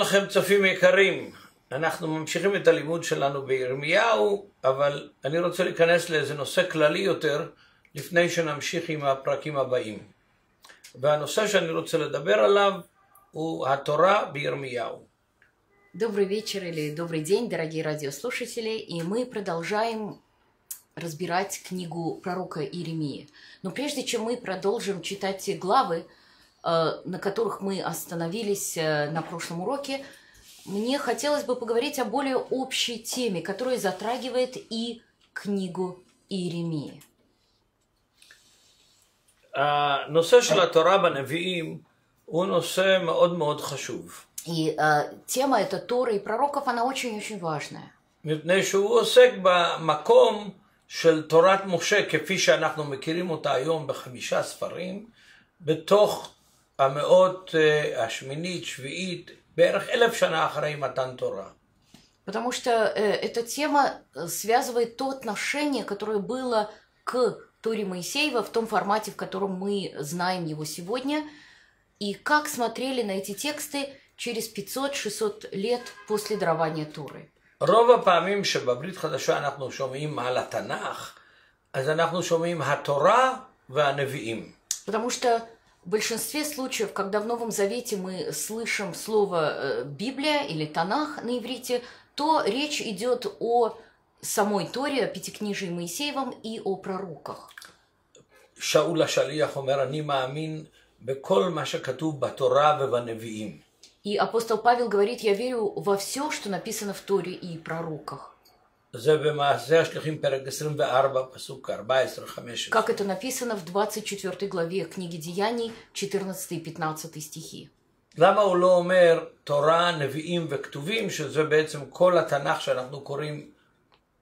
שלום לכם צופים יקרים, אנחנו ממשיכים את הלימוד שלנו בירמיהו, אבל אני רוצה להיכנס לאיזה נושא כללי יותר לפני שנמשיך עם הפרקים הבאים. והנושא שאני רוצה לדבר עליו הוא התורה בירמיהו. Добрый вечер или добрый день, дорогие радиослушатели, и мы продолжаем разбирать книгу пророка Иеремии. Но прежде чем мы продолжим читать те главы, э, на которых мы остановились э, на прошлом уроке, мне хотелось бы поговорить о более общей теме, которая затрагивает и книгу Иеремии. הנושא של התורה בנביאים הוא נושא מאוד מאוד חשוב. И э, тема эта Торы и пророков, она очень-очень важная. מפני שהוא עוסק במקום של תורת משה כפי שאנחנו מכירים אותה היום בחמישה ספרים, בתוך המאות אה, השמינית, שביעית, בערך אלף שנה אחרי מתן תורה. Потому что э, эта тема э, связывает то отношение, которое было к Торе Моисеева в том формате, в котором мы знаем его сегодня, и как смотрели на эти тексты через 500-600 лет после дарования Торы. רוב הפעמים שבברית חדשה אנחנו שומעים על התנ"ך, אז אנחנו שומעים התורה והנביאים. Потому что в большинстве случаев, когда в Новом Завете мы слышим слово э, Библия или Танах на иврите, то речь идет о самой Торе, о Пятикнижии Моисеевом и о пророках. שאול השליח אומר, אני מאמין בכל מה שכתוב בתורה ובנביאים. И апостол Павел говорит, я верю во все, что написано в Торе и пророках. זה במעשה השליחים פרק 24, פסוק 14-15. Как это написано в 24 главе книги Деяний, 14 и 15 стихи. למה הוא לא אומר תורה, נביאים וכתובים, שזה בעצם כל התנ"ך שאנחנו קוראים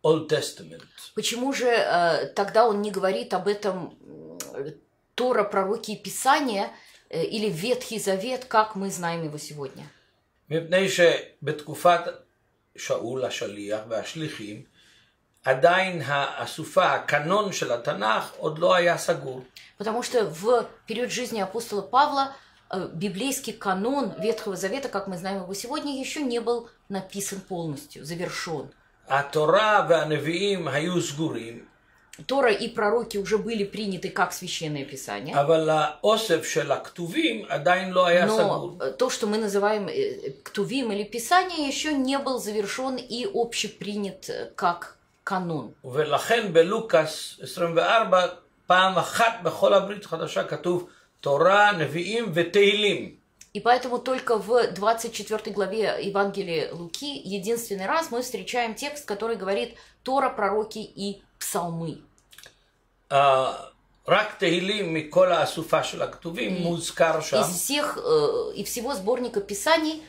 Old Testament? Почему же э, тогда он не говорит об этом м, Тора, пророки и Писания э, или Ветхий Завет, как мы знаем его сегодня? מפני שבתקופת שאול השליח והשליחים, עדיין האסופה, הקנון של התנ"ך, עוד לא היה סגור. Потому что в период жизни апостола Павла э, библейский канон Ветхого Завета, как мы знаем его сегодня, еще не был написан полностью, завершен. התורה והנביאים היו סגורים, Тора и пророки уже были приняты как священное писание, אבל האוסף של הכתובים עדיין לא היה но סגור. э, то, что мы называем э, ктувим или писание, еще не был завершен и общепринят э, как канон. ולכן בלוקאס 24, פעם אחת בכל הברית החדשה כתוב תורה, נביאים ותהילים. И поэтому только в 24 главе Евангелия Луки единственный раз мы встречаем текст, который говорит Тора, пророки и псалмы. אה, רק תהילים מכל האסופה של הכתובים מוזכר שם. Из всех э, и всего сборника писаний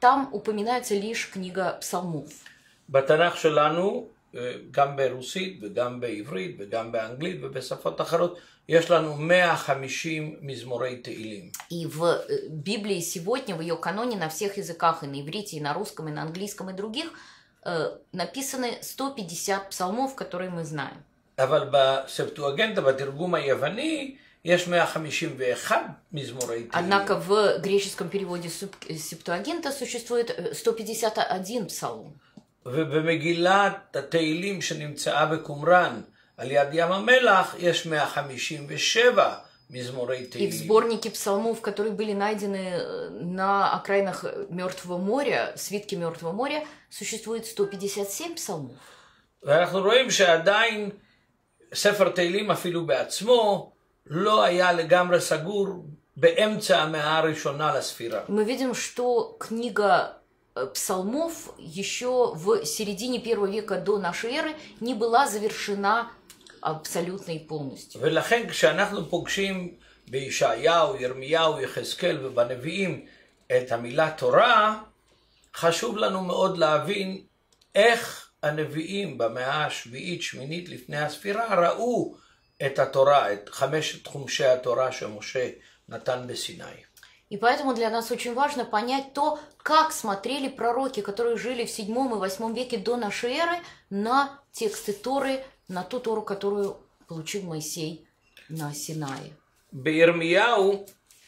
там упоминается лишь книга псалмов. בתנ"ך שלנו, אה, גם ברוסית וגם בעברית וגם באנגלית ובשפות אחרות, יש לנו 150 מזמורי תהילים. И в э, Библии сегодня, в ее каноне на всех языках, и на иврите, и на русском, и на английском, и других, э, написаны 150 псалмов, которые мы знаем. אבל בספטואגנטה, בתרגום היווני, יש 151 מזמורי תהילים. Однако в греческом переводе Суп- э, Септуагинта существует э, 151 псалом. ובמגילת התהילים שנמצאה בקומראן על יד ים המלח, יש 157 מזמורי И в תהילים. сборнике псалмов, которые были найдены э, на окраинах Мертвого моря, свитке Мертвого моря, существует 157 псалмов. ואנחנו רואים שעדיין ספר תהילים אפילו בעצמו לא היה לגמרי סגור באמצע המאה הראשונה לספירה. Мы видим, что книга э, псалмов еще в середине первого века до нашей эры не была завершена абсолютно и полностью. ולכן כשאנחנו פוגשים בישעיהו, ירמיהו, יחזקאל ובנביאים את המילה תורה, חשוב לנו מאוד להבין איך הנביאים במאה השביעית, שמינית לפני הספירה, ראו את התורה, את חמשת חומשי התורה שמשה נתן בסיני. И поэтому для нас очень важно понять то, как смотрели пророки, которые жили в 7 и 8 веке до нашей эры, на тексты Торы, на ту Тору, которую получил Моисей на Синае. בירמיהו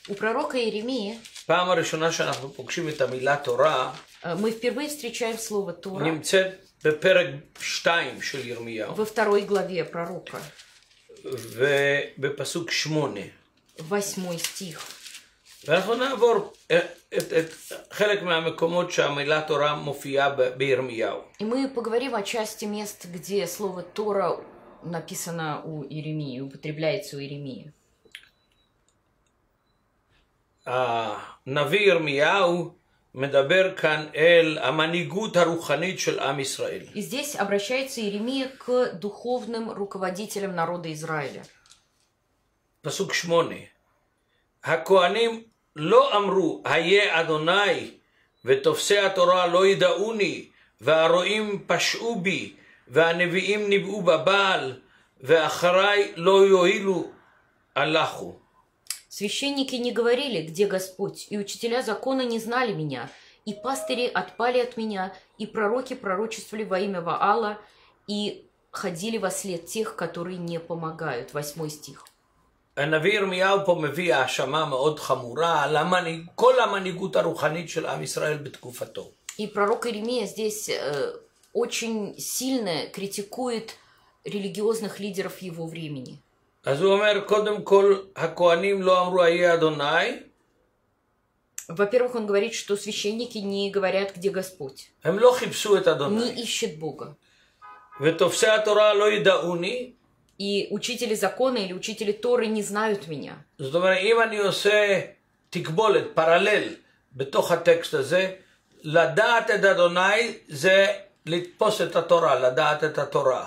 У пророка Иеремии פעם הראשונה שאנחנו פוגשים את המילה תורה, э, мы впервые встречаем слово Тора נמצאת בפרק 2 של ירמיהו, во второй главе пророка, ובפסוק 8. восьмой стих. ואנחנו נעבור את, את, את חלק מהמקומות שהמילה תורה מופיעה ב- בירמיהו. И мы поговорим о части мест, где слово Тора написано у Иеремии, употребляется у Иеремии. הנביא ירמיהו מדבר כאן אל המנהיגות הרוחנית של עם ישראל. И здесь обращается Иеремия к духовным руководителям народа Израиля. פסוק שמונה. הכהנים לא אמרו, היה אדוני, ותופסי התורה לא ידעוני, והרועים פשעו בי, והנביאים ניבאו בבעל, ואחריי לא יועילו, הלכו. Священники не говорили, где Господь, и учителя закона не знали меня, и пастыри отпали от меня, и пророки пророчествовали во имя Ваала, и ходили во след тех, которые не помогают. Восьмой стих. הנביא ירמיהו פה מביא האשמה מאוד חמורה על המנהיג, כל המנהיגות הרוחנית של עם ישראל בתקופתו. И пророк Иеремия здесь э, очень сильно критикует религиозных лидеров его времени. אז הוא אומר, קודם כל, הכהנים לא אמרו היה אדוני, Во-первых, он говорит, что священники не говорят, где Господь, הם לא חיפשו את не אדוני. ищут Бога. ותופסי התורה לא ידעוני, И учители закона или учители Торы не знают меня. זאת אומרת, אם אני עושה תקבולת, פרלל, בתוך הטקסט הזה, לדעת את אדוני זה לתפוס את התורה, לדעת את התורה.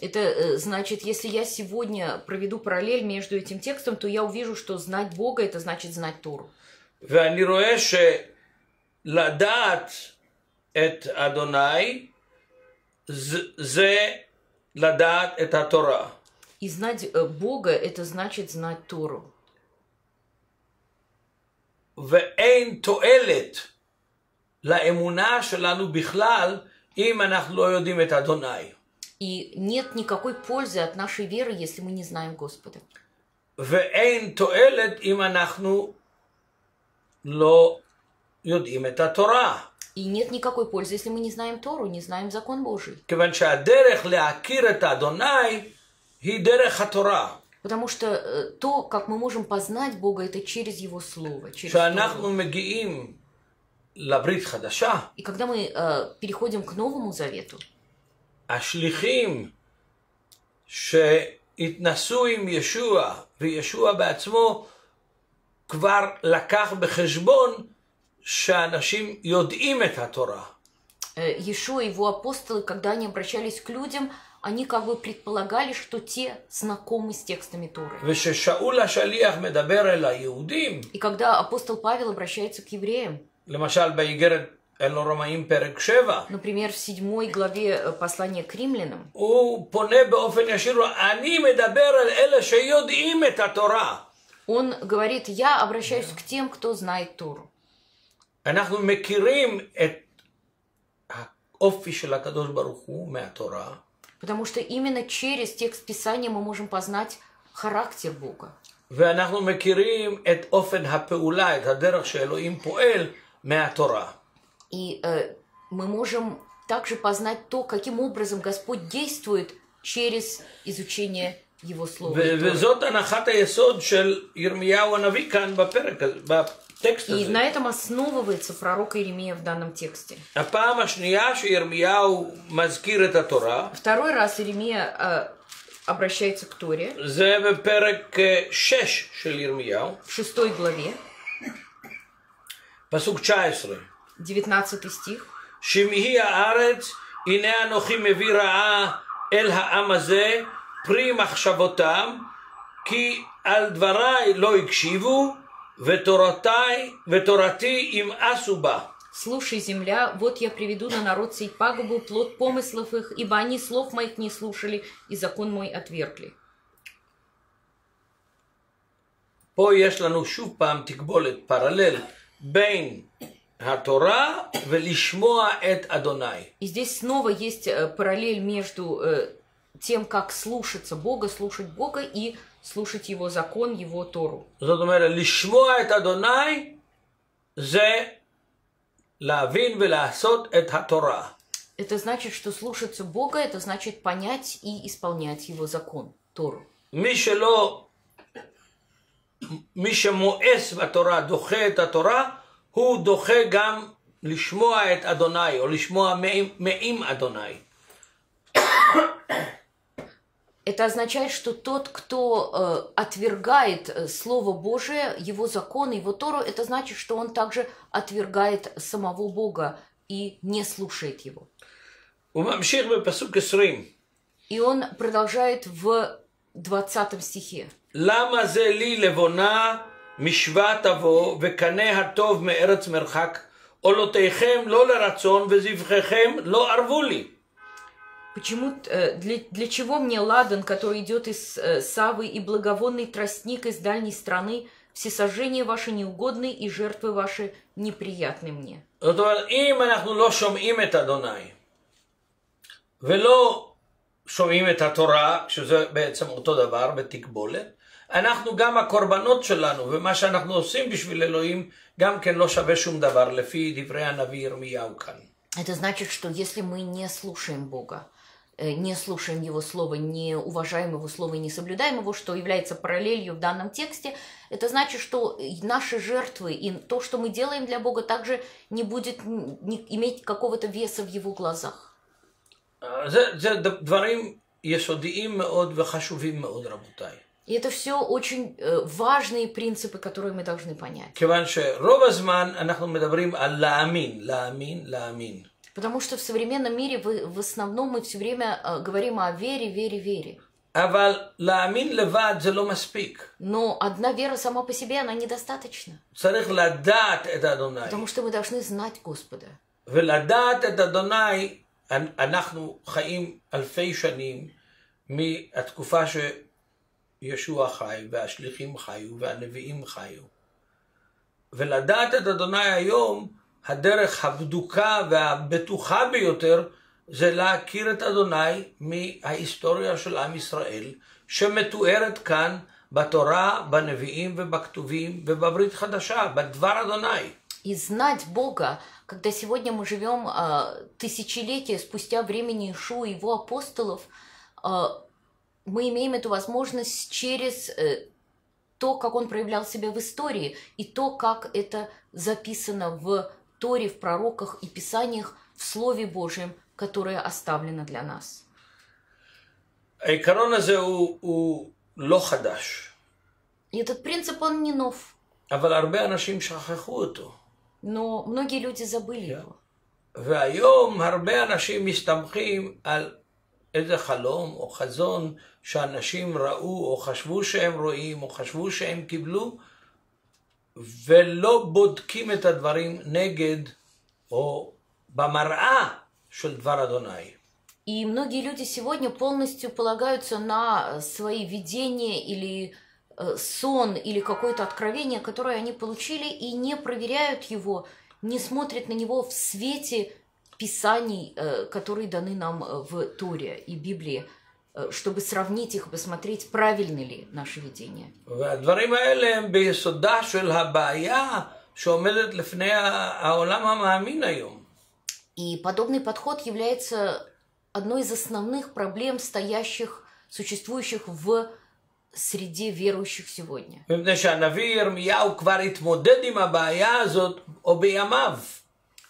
Это э, значит, если я сегодня проведу параллель между этим текстом, то я увижу, что знать Бога это значит знать Тору. ואני רואה שלדעת את אדוני ז- זה לדעת את התורה. И знать э, Бога это значит знать Тору. ואין תועלת לאמונה שלנו בכלל אם אנחנו לא יודעים את אדוני. И нет никакой пользы от нашей веры, если мы не знаем Господа. И нет никакой пользы, если мы не знаем Тору, не знаем закон Божий. Потому что э, то, как мы можем познать Бога, это через Его Слово, через Тору. И когда мы э, переходим к Новому Завету, השליחים שהתנסו עם ישוע, וישוע בעצמו כבר לקח בחשבון שאנשים יודעים את התורה. э, Иешуа и его апостолы, когда они обращались к людям, они как бы предполагали, что те знакомы с текстами Торы. וששאול השליח מדבר אל היהודים, И когда апостол Павел обращается к евреям, למשל באיגרת אל הרומאים פרק 7, например, в седьмой главе э, послания к римлянам, הוא פונה באופן ישיר, אני מדבר על אלה שיודעים את התורה. он говорит, я обращаюсь к тем, кто знает Тору. אנחנו מכירים את האופי של הקדוש ברוך הוא מהתורה, Потому что именно через текст Писания мы можем познать характер Бога. ואנחנו מכירים את אופן הפעולה, את הדרך שאלוהים פועל מהתורה. И э, мы можем также познать то, каким образом Господь действует через изучение его слова. И на этом основывается пророк Иеремия в данном тексте. Второй раз Иеремия э, обращается к Торе. В шестой главе. Пасук 19. 19 стих. שמעי הארץ, הנה אנוכי מביא רעה אל העם הזה, פרי מחשבותם, כי על דבריי לא הקשיבו, ותורתי, ותורתי ימאסו בה. «Слушай, земля, вот я приведу на народ сей пагубу, плод помыслов их, ибо они слов моих не слушали, и закон мой отвергли». פה יש לנו שוב פעם תקבולת, פרלל, בין Гатора велишмоа эт Адонай. И здесь снова есть э, параллель между э, тем, как слушаться Бога, слушать Бога и слушать Его закон, Его Тору. лишмоа эт Адонай зе лавин веласот эт Хатора. Это значит, что слушаться Бога, это значит понять и исполнять Его закон, Тору. Мишело, Миша Моэс Атора, Духе Тора, הוא דוחה גם לשמוע את אדוני, או לשמוע מעם, מעם אדוני. Это означает, что тот, кто э, отвергает э, Слово Божие, Его закон, Его Тору, это значит, что он также отвергает самого Бога и не слушает Его. הוא ממשיך בפסוק 20. И он продолжает в 20 стихе. למה זה לי לבונה משווה תבוא, וקנה הטוב מארץ מרחק, עולותיכם לא לרצון, וזבחיכם לא ערבו לי. Почему, э, для, для чего мне ладан, который идет из э, Савы, и благовонный тростник из дальней страны, всесожжения ваши неугодны, и жертвы ваши неприятны мне? זאת אומרת, אם אנחנו לא שומעים את אדוני, ולא שומעים את התורה, שזה בעצם אותו דבר בתקבולת, אנחנו גם הקורבנות שלנו, ומה שאנחנו עושים בשביל אלוהים, גם כן לא שווה שום דבר, לפי דברי הנביא ירמיהו כאן. Это значит, что если мы не слушаем Бога, э, не слушаем Его Слово, не уважаем Его Слово и не соблюдаем Его, что является параллелью в данном тексте, это значит, что и наши жертвы и то, что мы делаем для Бога, также не будет м, не иметь какого-то веса в Его глазах. זה, זה ד- דברים יסודיים מאוד וחשובים מאוד, רבותיי. И это все очень э, важные принципы, которые мы должны понять. כיוון שרוב הזמן אנחנו מדברים על להאמין, להאמין, להאמין. Потому что в современном мире в, в основном мы все время э, говорим о вере, вере, вере. אבל להאמין לבד זה לא מספיק. Но одна вера сама по себе, она недостаточна. צריך לדעת את אדוני. Потому что мы должны знать Господа. ולדעת את אדוני, אנ- אנחנו חיים אלפי שנים מהתקופה שישוע חי, והשליחים חיו, והנביאים חיו. ולדעת את אדוני היום, הדרך הבדוקה והבטוחה ביותר, זה להכיר את אדוני מההיסטוריה של עם ישראל, שמתוארת כאן בתורה, בנביאים ובכתובים ובברית חדשה, בדבר אדוני. И знать Бога, когда сегодня мы живем а, тысячелетия спустя времени Ишу и его апостолов, а, мы имеем эту возможность через э, то, как он проявлял себя в истории, и то, как это записано в Торе, в пророках и писаниях, в Слове Божьем, которое оставлено для нас. העיקרון הזה הוא, הוא לא חדש, И этот принцип, он не нов, אבל הרבה אנשים שכחו אותו. но многие люди забыли его. והיום הרבה אנשים מסתמכים על איזה חלום או חזון שאנשים ראו או חשבו שהם רואים או חשבו שהם קיבלו, ולא בודקים את הדברים נגד או במראה של דבר אדוני. И многие люди сегодня полностью полагаются на свои видения или э, сон или какое-то откровение, которое они получили, и не проверяют его, не смотрят на него в свете писаний, э, которые даны нам э, в Торе и Библии, э, чтобы сравнить их посмотреть, правильны ли наши видения. И подобный подход является одной из основных проблем, стоящих, существующих в среди верующих сегодня.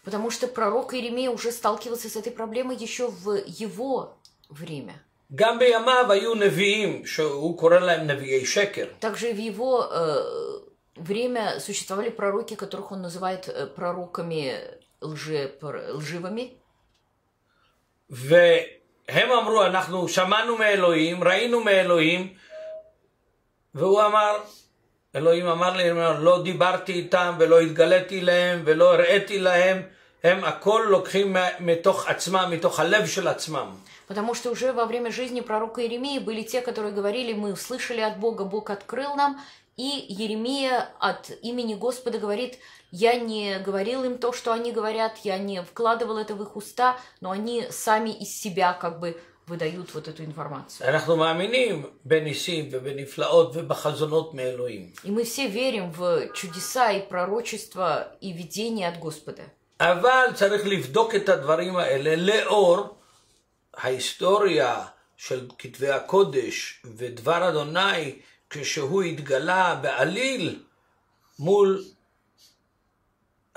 Потому что пророк Иеремия уже сталкивался с этой проблемой еще в его время. גם בימיו היו נביאים, שהוא קורא להם נביאי שקר. Также и в его э, время существовали пророки, которых он называет э, пророками лже, пр- лживыми. והם אמרו, אנחנו שמענו מאלוהים, ראינו מאלוהים, והוא אמר, אלוהים אמר לירמיהו, לא דיברתי איתם ולא התגליתי להם ולא הראיתי להם, הם הכל לוקחים מה- מתוך עצמם, מתוך הלב של עצמם. Потому что уже во время жизни пророка Иеремии были те, которые говорили, мы услышали от Бога, Бог открыл нам, и Еремия от имени Господа говорит, я не говорил им то, что они говорят, я не вкладывал это в их уста, но они сами из себя как бы выдают вот эту информацию. אנחנו מאמינים בניסים ובנפלאות ובחזונות מאלוהים. И мы все верим в чудеса и пророчества и видения от Господа. אבל צריך לבדוק את הדברים האלה לאור ההיסטוריה של כתבי הקודש ודבר אדוני כשהוא התגלה בעליל מול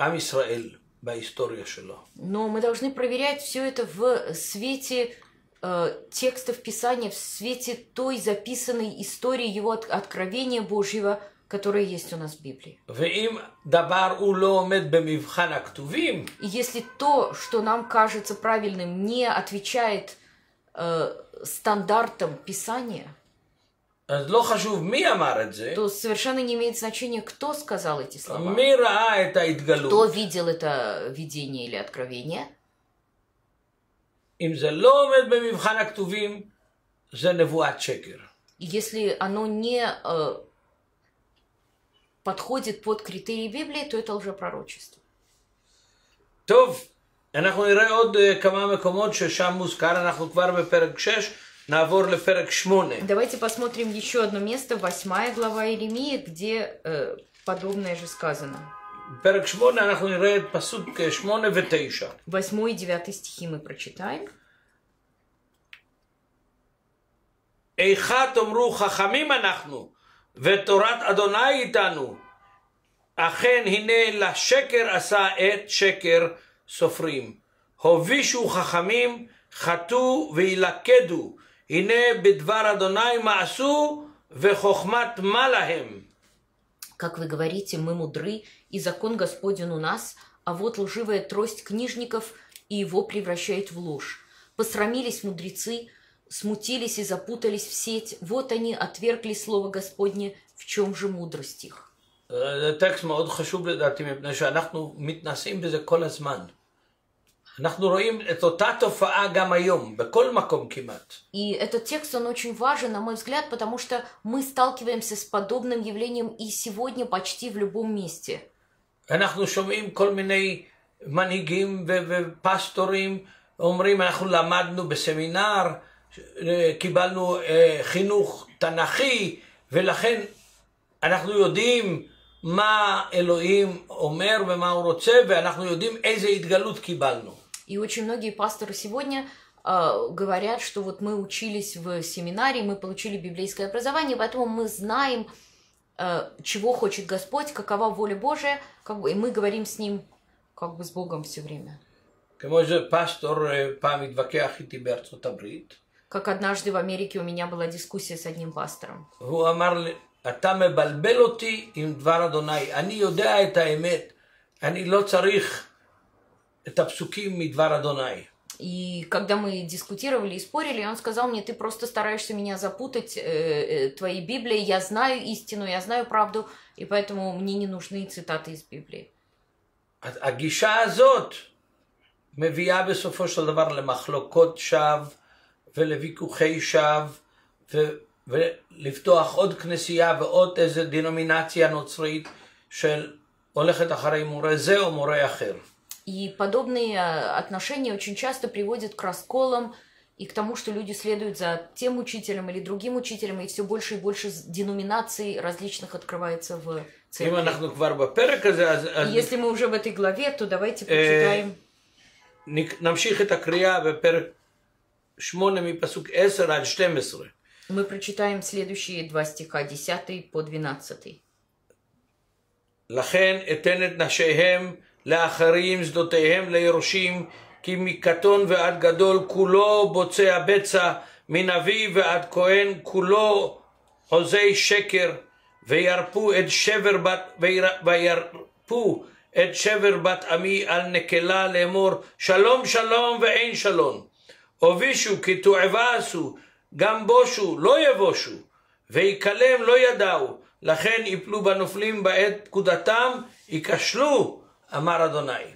עם ישראל בהיסטוריה שלו. Но мы должны проверять все это в свете э, текстов Писания в свете той записанной истории его от, откровения Божьего, которое есть у нас в Библии. И если то, что нам кажется правильным, не отвечает э, стандартам Писания, то совершенно не имеет значения, кто сказал эти слова. Кто видел это видение или откровение. אם זה לא עומד במבחן הכתובים, זה נבואת שקר. И Если оно не э, подходит под критерии Библии, то это лжепророчество. טוב, אנחנו נראה עוד אה, כמה מקומות ששם מוזכר, אנחנו כבר בפרק 6, נעבור לפרק 8. Давайте посмотрим еще одно место, восьмая глава Иеремии, где э, подобное же сказано. בפרק 8 אנחנו נראה את פסוק אה, 8 ו-9. Восьмой и девятый стихи мы прочитаем. איכה תאמרו חכמים אנחנו, ותורת אדוני איתנו. אכן הנה לשקר עשה עת שקר סופרים. הובישו חכמים, חטאו וילכדו. הנה בדבר אדוני מעשו, וחוכמת מה להם. Как вы говорите, мы мудры, и закон Господен у нас, а вот лживая трость книжников, и его превращает в ложь. Посрамились мудрецы, смутились и запутались в сеть, вот они отвергли слово Господне, в чем же мудрость их. זה טקסט מאוד חשוב לדעתי, מפני שאנחנו מתנסים בזה כל הזמן. אנחנו רואים את אותה תופעה גם היום, בכל מקום כמעט. И этот текст, он очень важен, на мой взгляд, потому что мы сталкиваемся с подобным явлением и сегодня почти в любом месте. אנחנו שומעים כל מיני מנהיגים ו- ופסטורים אומרים, אנחנו למדנו בסמינר, אה, קיבלנו אה, חינוך תנ"כי, ולכן אנחנו יודעים מה אלוהים אומר ומה הוא רוצה, ואנחנו יודעים איזה התגלות קיבלנו. И очень многие пасторы сегодня э, говорят, что вот мы учились в семинаре, мы получили библейское образование, поэтому мы знаем, э, чего хочет Господь, какова воля Божия, как бы, и мы говорим с Ним, как бы с Богом все время. כמו איזה פסטור אה, פעם התווכח איתי בארצות הברית, Как однажды в Америке у меня была дискуссия с одним пастором. הוא אמר לי, אתה מבלבל אותי עם דבר אדוני, אני יודע את האמת, אני לא צריך И когда мы дискутировали и спорили, он сказал мне, ты просто стараешься меня запутать э, э, твоей Библией, я знаю истину, я знаю правду, и поэтому мне не нужны цитаты из Библии. הגישה הזאת מביאה בסופו של דבר למחלוקות שווא ולוויכוחי שווא ו- ולפתוח עוד כנסייה ועוד איזה דינומינציה נוצרית של הולכת אחרי מורה זה או מורה אחר. И подобные э, отношения очень часто приводят к расколам и к тому, что люди следуют за тем учителем или другим учителем, и все больше и больше с- деноминаций различных открывается в אם церкви. אנחנו כבר בפרק הזה, אז, אז И если мы уже в этой главе, то давайте почитаем נק- נמשיך את הקריאה בפרק 8 מפסוק 10 עד 12. Мы прочитаем следующие два стиха, 10 по 12. לכן אתן את נשיהם לאחרים, שדותיהם ליורשים, כי מקטון ועד גדול כולו בוצע בצע, מנביא ועד כהן כולו עוזי שקר, וירפו את שבר בת, ויר- וירפו את שבר בת עמי על נקלה לאמור שלום שלום ואין שלום. הובישו כי תועבה עשו, גם בושו לא יבושו, ויקלם לא ידעו, לכן יפלו בנופלים בעת פקודתם, ייכשלו, Амар Адонай.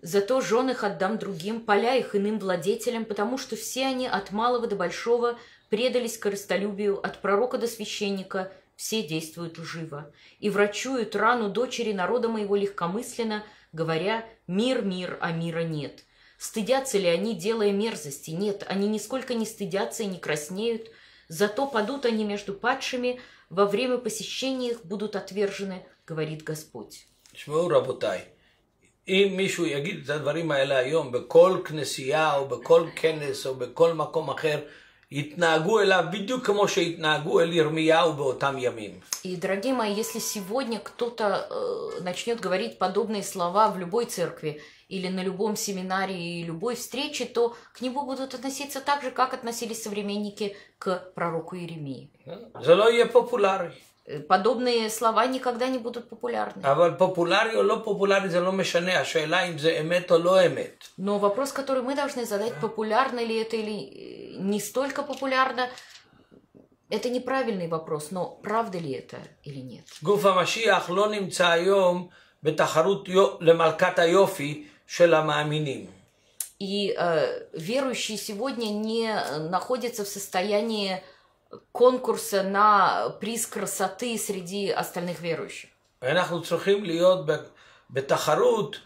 Зато жен их отдам другим, поля их иным владетелям, потому что все они от малого до большого предались корыстолюбию, от пророка до священника, все действуют лживо. И врачуют рану дочери народа моего легкомысленно, говоря «мир, мир, а мира нет». Стыдятся ли они, делая мерзости? Нет, они нисколько не стыдятся и не краснеют. Зато падут они между падшими, во время посещения их будут отвержены, говорит Господь. Шмау работай. אם מישהו יגיד את הדברים האלה היום בכל כנסייה או בכל כנס או בכל מקום אחר, יתנהגו אליו בדיוק כמו שהתנהגו אל ירמיהו באותם ימים. И, дорогие мои, если сегодня кто-то э, начнет говорить подобные слова в любой церкви или на любом семинаре и любой встрече, то к нему будут относиться так же, как относились современники к пророку Иеремии. זה לא יהיה פופולרי. Э, Подобные слова никогда не будут популярны. אבל פופולרי או לא פופולרי זה לא משנה, השאלה אם זה אמת או לא אמת. Но вопрос, который мы должны задать, популярно ли это или э, не столько популярно, это неправильный вопрос, но правда ли это или нет. גוף המשיח לא נמצא היום בתחרות יו- למלכת היופי של המאמינים. И э, верующие сегодня не находятся в состоянии конкурса на приз красоты среди остальных верующих. אנחנו צריכים להיות ב- בתחרות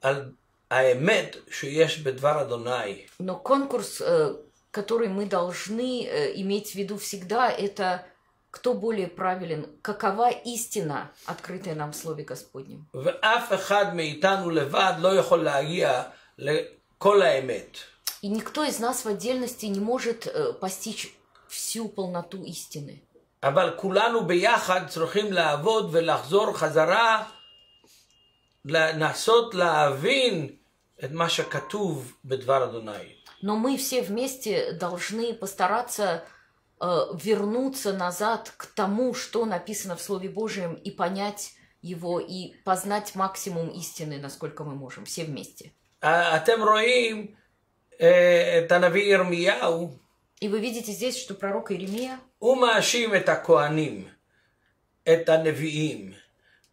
על האמת שיש בדבר אדוני. Но конкурс, э, который мы должны э, иметь в виду всегда, это кто более правилен, какова истина, открытая нам в Слове Господнем. ואף אחד מאיתנו לבד לא יכול להגיע לכל האמת. И никто из нас в отдельности не может э, постичь всю полноту истины. אבל כולנו ביחד צריכים לעבוד ולחזור חזרה, לנסות להבין את מה שכתוב בדבר אדוני. Но мы все вместе должны постараться э, вернуться назад к тому, что написано в Слове Божьем, и понять его, и познать максимум истины, насколько мы можем, все вместе. אתם רואים אה, את הנביא ירמיהו, И вы видите здесь, что пророк Иеремия, הוא מאשים את הכהנים, את הנביאים,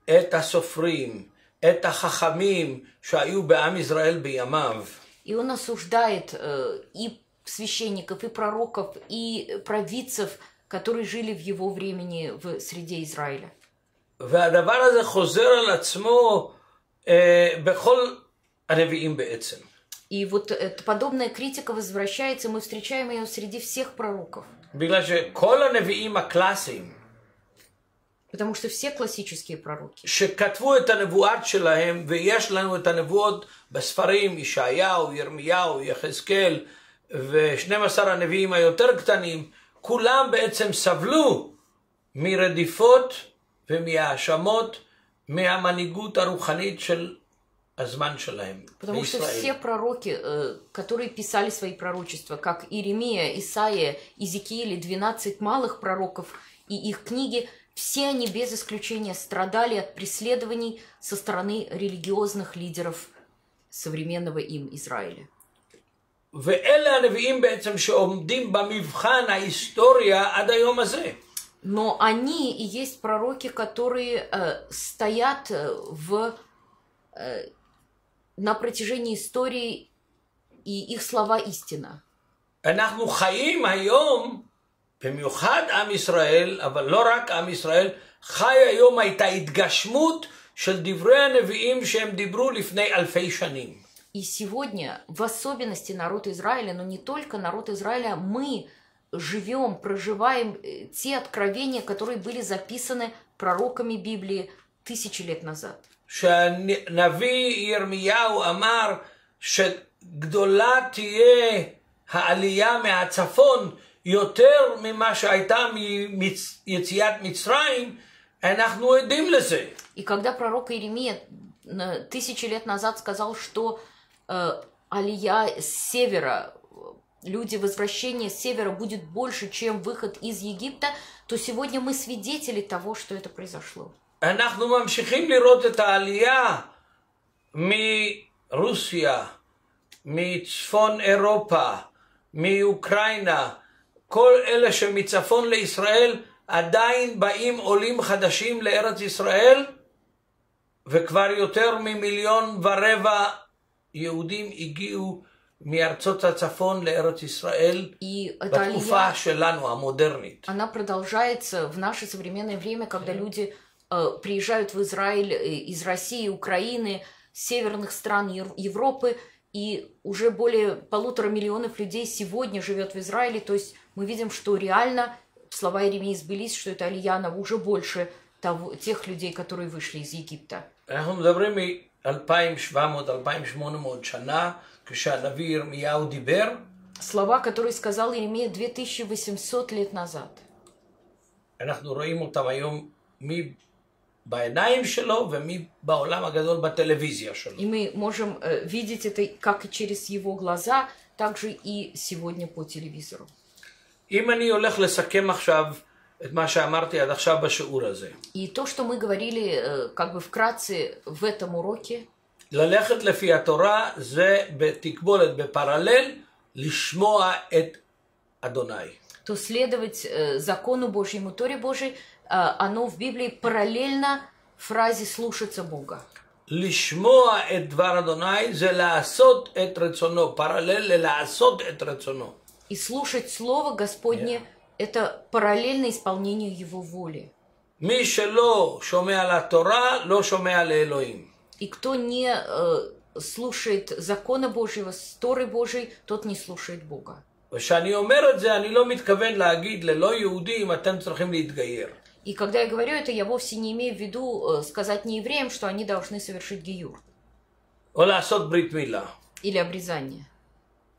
את הסופרים, את החכמים שהיו בעם ישראל בימיו. и он осуждает э, и священников, и пророков, и провидцев, которые жили в его времени в среде Израиля. והדבר הזה חוזר על עצמו אה, בכל הנביאים בעצם. И вот эта подобная критика возвращается, мы встречаем ее среди всех пророков. בגלל שכל הנביאים הקלאסיים Потому что все классические пророки, שכתבו את הנבואת שלהם, ויש לנו את הנבואות בספרים, ישעיהו, ירמיהו, יחזקאל, ו-12 הנביאים היותר קטנים, כולם בעצם סבלו מרדיפות ומהאשמות מהמנהיגות הרוחנית של הזמן שלהם Потому что все пророки, э, которые писали свои пророчества, как Иеремия, Исаия, Иезекииль, 12 малых пророков и их книги, все они без исключения страдали от преследований со стороны религиозных лидеров современного им Израиля. Но они и есть пророки, которые э, стоят э, в э, на протяжении истории, и их слова истина. אנחנו חיים היום, במיוחד עם ישראל, אבל לא רק עם ישראל, חי היום את ההתגשמות של דברי הנביאים שהם דיברו לפני אלפי שנים. И сегодня, в особенности народ Израиля, но не только народ Израиля, мы живем, проживаем э, те откровения, которые были записаны пророками Библии тысячи лет назад. שהנביא ירמיהו אמר שגדולה תהיה העלייה מהצפון יותר ממה שהייתה מיציאת מצרים, אנחנו עדים לזה. И когда пророк Иеремия э, тысячи лет назад сказал, что э, алия с севера, э, люди возвращения с севера будет больше, чем выход из Египта, то сегодня мы свидетели того, что это произошло. אנחנו ממשיכים לראות את העלייה מרוסיה, מצפון אירופה, מאוקראינה, כל אלה שמצפון לישראל עדיין באים עולים חדשים לארץ ישראל, וכבר יותר ממיליון ורבע יהודים הגיעו מארצות הצפון לארץ ישראל И эта בתקופה алия, שלנו, המודרנית. она продолжается в наше современное время, когда люди э, приезжают в Израиль э, из России, Украины, северных стран Ев- Европы, и И уже более полутора миллионов людей сегодня живет в Израиле. То есть мы видим, что реально слова Иеремии сбылись, что это Алияна уже больше того, тех людей, которые вышли из Египта. אנחנו מדברים מ-2700-2800 שנה, כשהנביא ירמיהו דיבר, Слова, которые сказал Иеремия 2800 лет назад. אנחנו רואים אותם היום מי בעיניים שלו ומי בעולם הגדול בטלוויזיה שלו. И мы можем э, видеть это как и через его глаза, так же и сегодня по телевизору. אם אני הולך לסכם עכשיו את מה שאמרתי עד עכשיו בשיעור הזה, И то, что мы говорили э, как бы вкратце в этом уроке, ללכת לפי התורה זה בתקבולת, בפרלל, לשמוע את אדוני. то следовать э, закону Божьему, Торе Божьей, э, оно в Библии параллельно фразе «слушаться Бога». לשמוע את דבר אדוני זה לעשות את רצונו, פרלל ללעשות את רצונו. И слушать Слово Господне – это параллельно исполнению Его воли. מי שלא שומע לתורה, לא שומע לאלוהים. И кто не э, слушает закона Божьего, Торы Божьей, тот не слушает Бога. וכשאני אומר את זה, אני לא מתכוון להגיד ללא יהודים, אתם צריכים להתגייר. И когда я говорю это, я вовсе не имею в виду э, сказать неевреям, что они должны совершить гиюр או לעשות ברית מילה. или обрезание.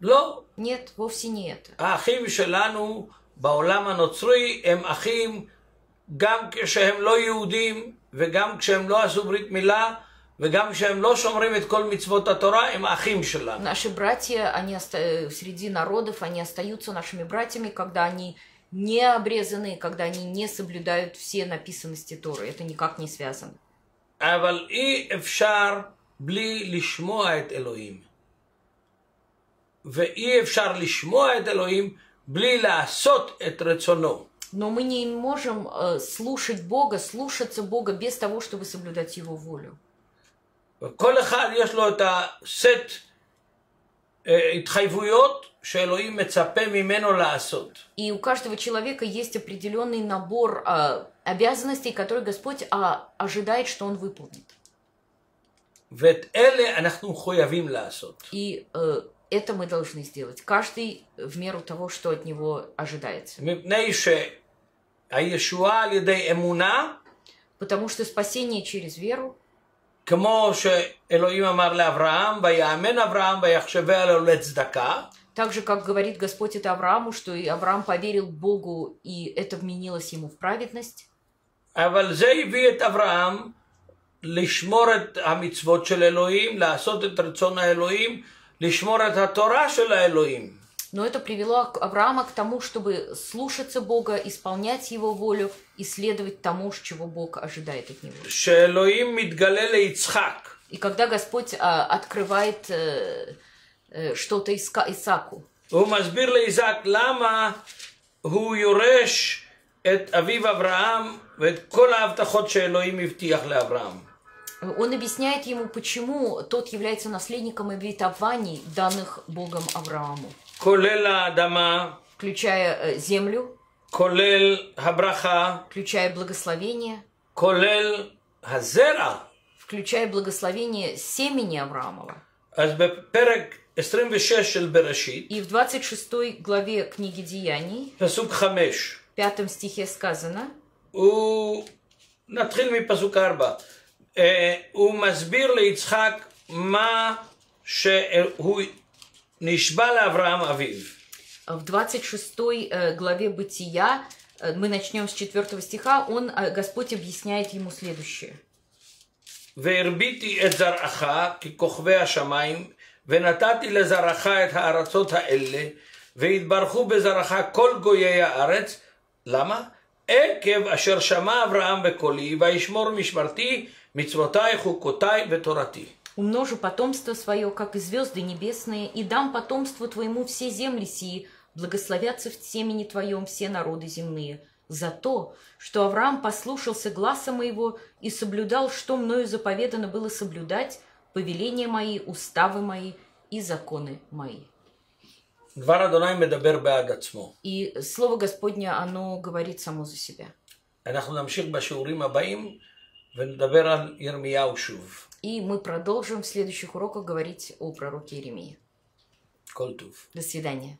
לא. Нет, вовсе не это. האחים שלנו בעולם הנוצרי הם אחים גם כשהם לא יהודים וגם כשהם לא עשו ברית מילה וגם כשהם לא שומרים את כל מצוות התורה, הם אחים שלנו. Наши братья, они оста- э, среди народов, они остаются нашими братьями, когда они не обрезаны, когда они не соблюдают все написанности Торы. Это никак не связано. אבל אי אפשר בלי לשמוע את אלוהים. ואי אפשר לשמוע את אלוהים בלי לעשות את רצונו. Но мы не можем э, слушать Бога, слушаться Бога без того, чтобы соблюдать Его волю. וכל אחד יש לו את הסט אה, התחייבויות שאלוהים מצפה ממנו לעשות. И у каждого человека есть определенный набор э, обязанностей, которые Господь а, ожидает, что он выполнит. ואת אלה אנחנו מחויבים לעשות. И э, это мы должны сделать. Каждый в меру того, что от него ожидается. מפני שהישועה על ידי אמונה, Потому что спасение через веру, כמו שאלוהים אמר לאברהם, ויאמן אברהם ויחשביה לו לצדקה, так же, как говорит Господь это Аврааму, что и Авраам поверил Богу, и это вменилось ему в праведность. אבל זה הביא את אברהם לשמור את המצוות של אלוהים, לעשות את רצון האלוהים, לשמור את התורה של האלוהים. Но это привело к- Авраама к тому, чтобы слушаться Бога, исполнять Его волю и следовать тому, чего Бог ожидает от него. שאלוהים מתגלה ליצחק, И когда Господь а, открывает э, э, что-то Иска- Исааку, הוא מסביר ליצחק למה הוא יורש את אביו אברהם ואת כל ההבטחות שאלוהים הבטיח לאברהם. он объясняет ему, почему тот является наследником обетований, данных Богом Аврааму, כולל האדמה, включая э, землю, כולל הברכה, включая благословение, כולל הזרע. включая благословение семени Авраамова. אז בפרק 26 של בראשית, И в 26 главе книги Деяний, פסוק 5, в пятом стихе сказано, הוא, נתחיל מפסוק 4, הוא מסביר ליצחק מה שהוא נשבע לאברהם אביו. в 26 э, главе Бытия, э, мы начнем с 4 стиха, он, э, Господь объясняет ему следующее. והרביתי את זרעך ככוכבי השמיים, ונתתי לזרעך את הארצות האלה, והתברכו בזרעך כל גויי הארץ. למה? עקב אשר שמע אברהם בקולי, וישמור משמרתי, מצוותיי, חוקותיי ותורתי. Умножу потомство свое, как и звезды небесные, и дам потомству твоему все земли сии, благословятся в семени твоем все народы земные. За то, что Авраам послушался гласа моего и соблюдал, что мною заповедано было соблюдать, повеления мои, уставы мои и законы мои. И Слово Господне, оно говорит само за себя. И мы продолжим в следующих уроках говорить о пророке Иеремии. До свидания.